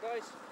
Guys.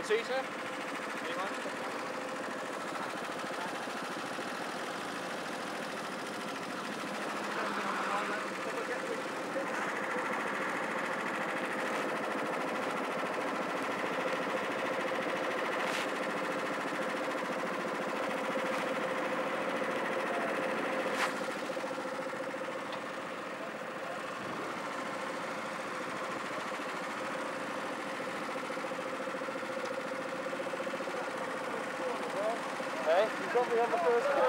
Number two, sir? Anyone? Me on the first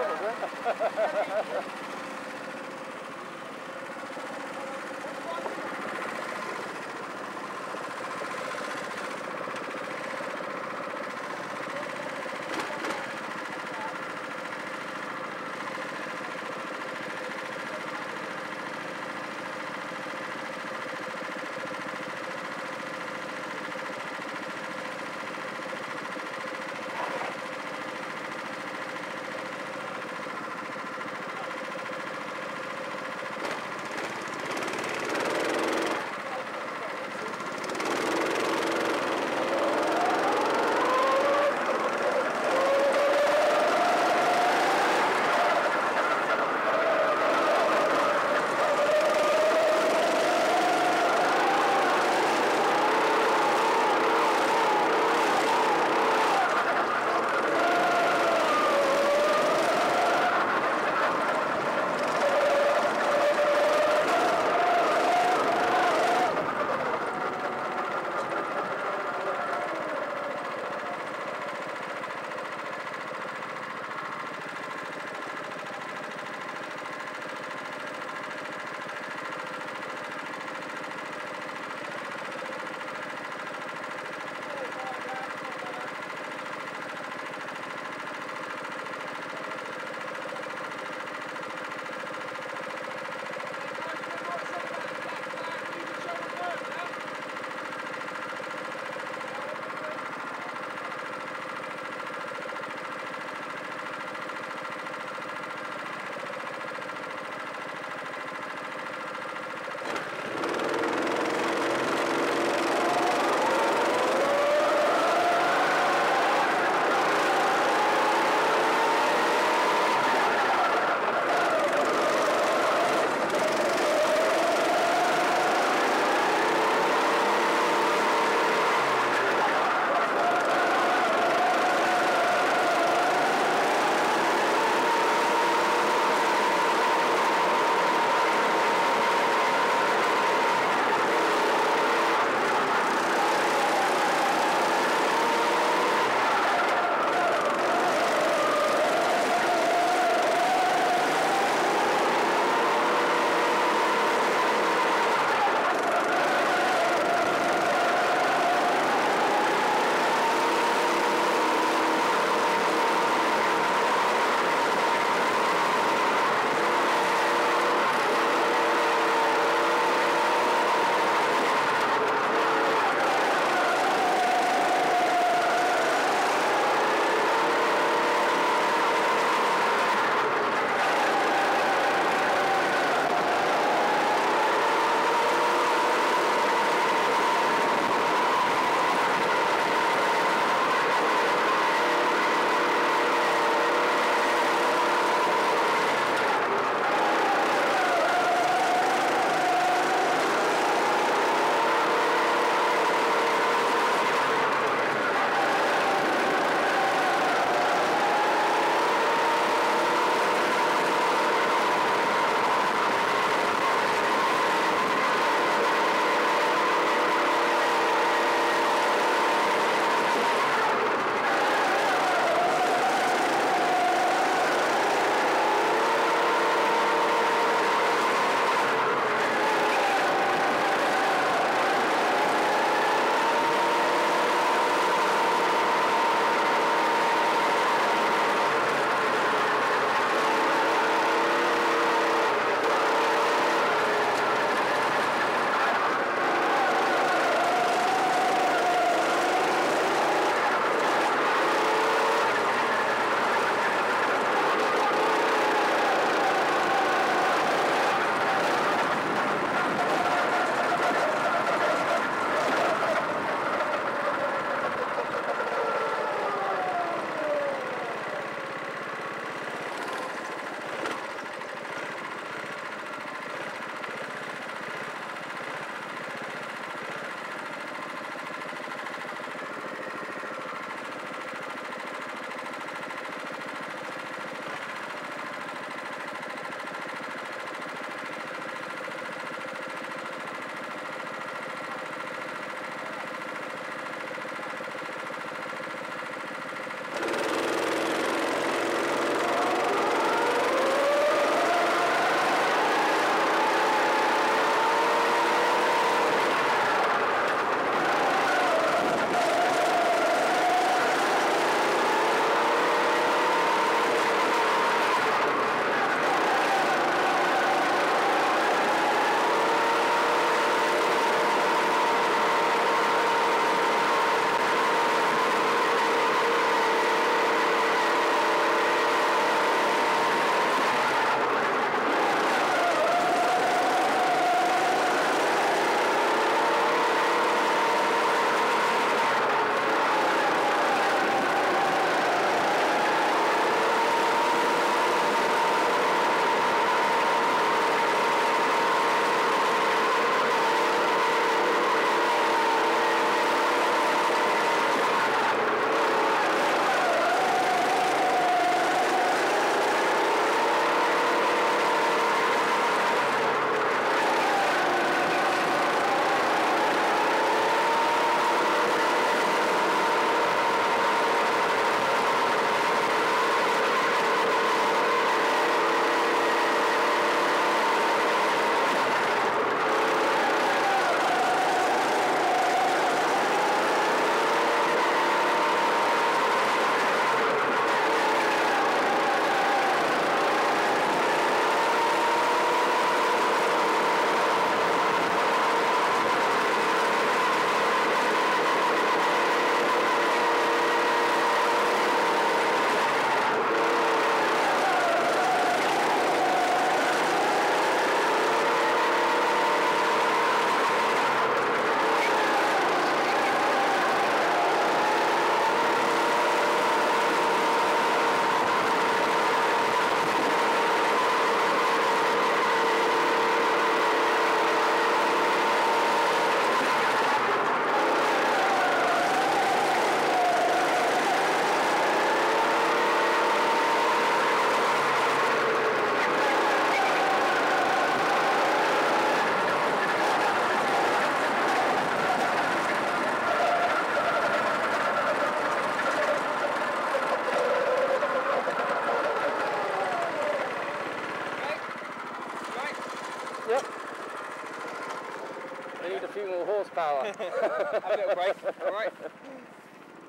Have a little break. All right.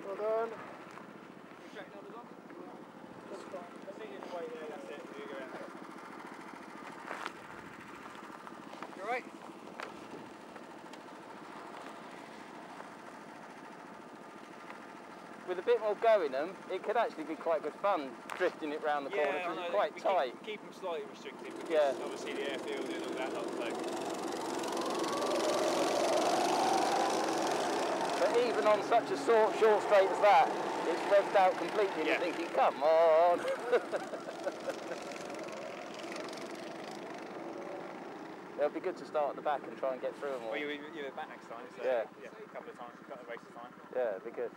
Well done. On. I think it's way there. You go in. All right? With a bit more go in them, it could actually be quite good fun drifting it round the corner because it's quite we tight. Keep, keep them slightly restricted because Yeah. obviously the airfield and all that lot. So even on such a short, short straight as that, it's revved out completely and Yeah. you're thinking, come on. It'll be good to start at the back and try and get through them all. well, you you're back next time. So Yeah. yeah, a couple of times, a couple of races time. Yeah, it'll be good.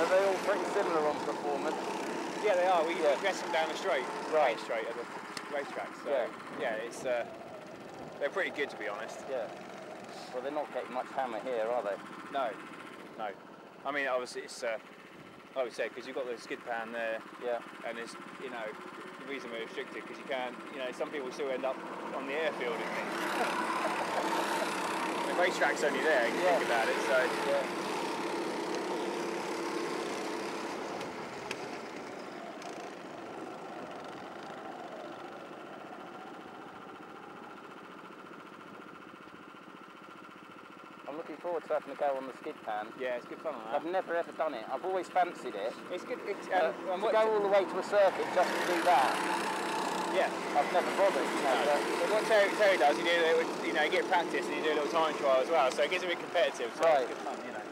Are they all pretty similar on performance? Yeah, they are. We Yeah. dress them down the straight, Right. straight at the racetrack. So Yeah. yeah, it's uh, they're pretty good to be honest. Yeah. Well, they're not getting much hammer here, are they? No, no. I mean, obviously it's uh, like we said because you've got the skid pan there, Yeah. and it's you know the reason we're restricted because you can't you know some people still end up on the airfield the racetrack's only there. if You Yeah. think about it. So Yeah. Forward to having a go on the skid pan. yeah, it's good fun on I've never ever done it. I've always fancied it. It's good. It's, um, to go all the way to a circuit just to do that, yeah. I've never bothered. You know, but- But what Terry, Terry does, you do, you know, you get practice and you do a little time trial as well, so it gets a bit competitive. So Right. it's good fun, you know.